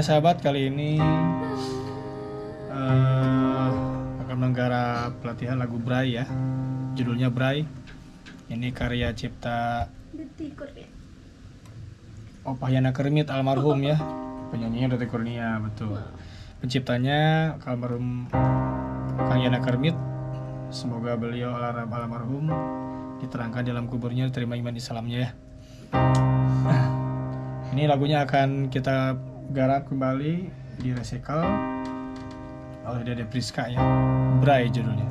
Ya sahabat kali ini eh, akan menggarap pelatihan lagu Bray ya. Judulnya Bray. Ini karya cipta. Opah Yana Kermit almarhum ya. Penyanyinya Dete Kurnia betul. Penciptanya almarhum Kang Yana Kermit. Semoga beliau almarhum diterangkan dalam kuburnya diterima iman Islamnya ya. Ini lagunya akan kita garap kembali di recycle oleh Dede Priska ya. Bray judulnya.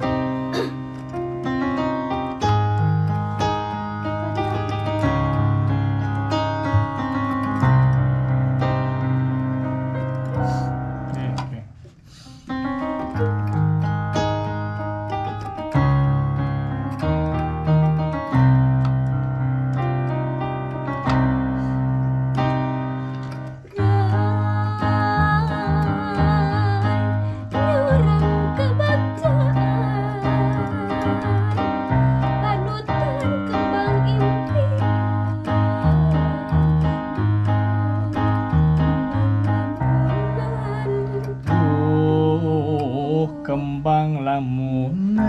Kembang lamunan.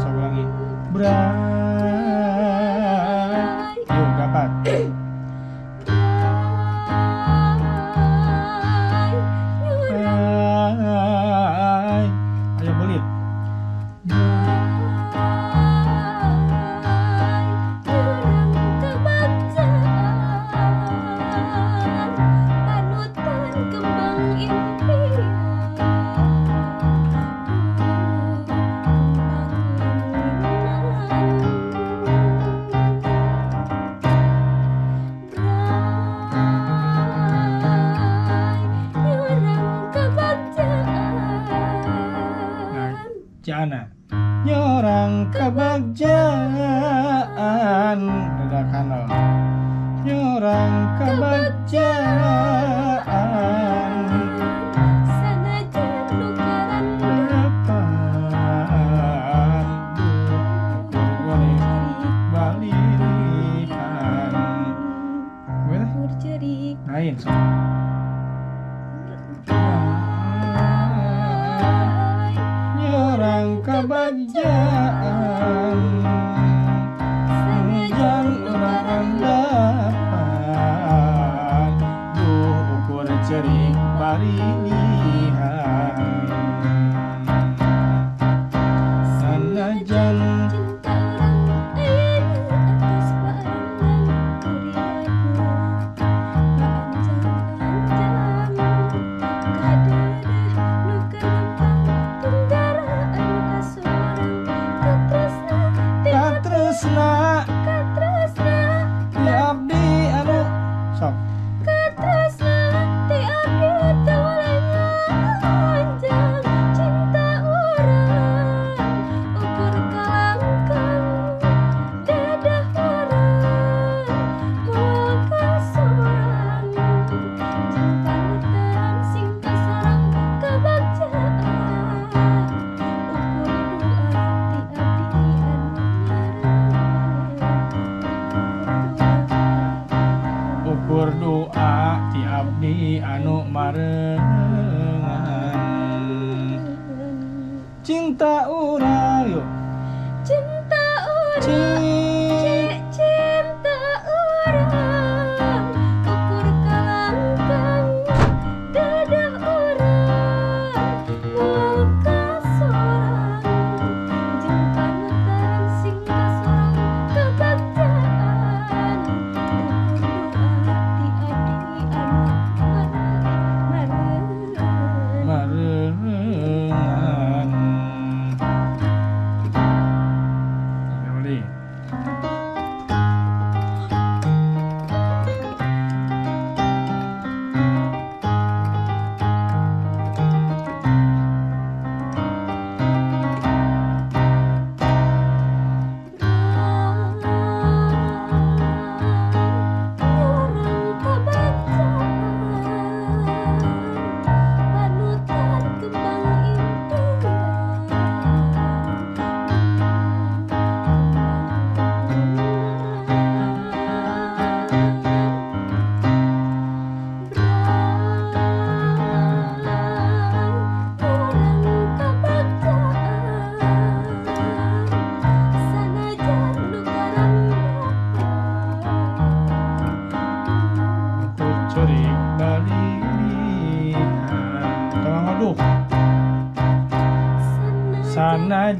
Sok ulangi. Bray. Yuk, dapat. Jana. Nyorang kebagjaan. Reda kanal. Nyorang kebagjaan. Sanajan nukaran Nyorang berdoa tiap di anu mare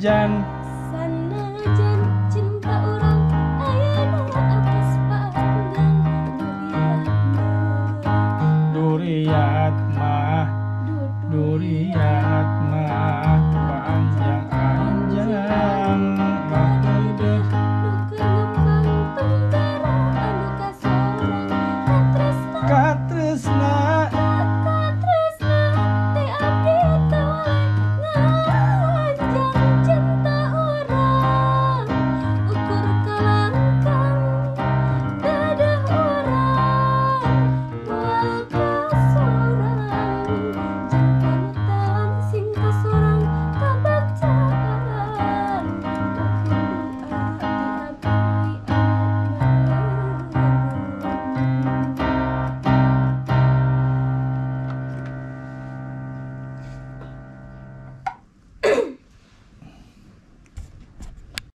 jan